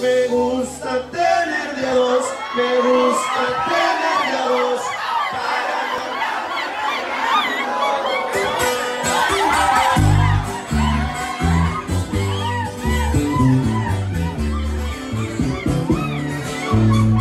me gusta tener de dos, me gusta tener de a dos. Para...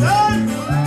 Lord.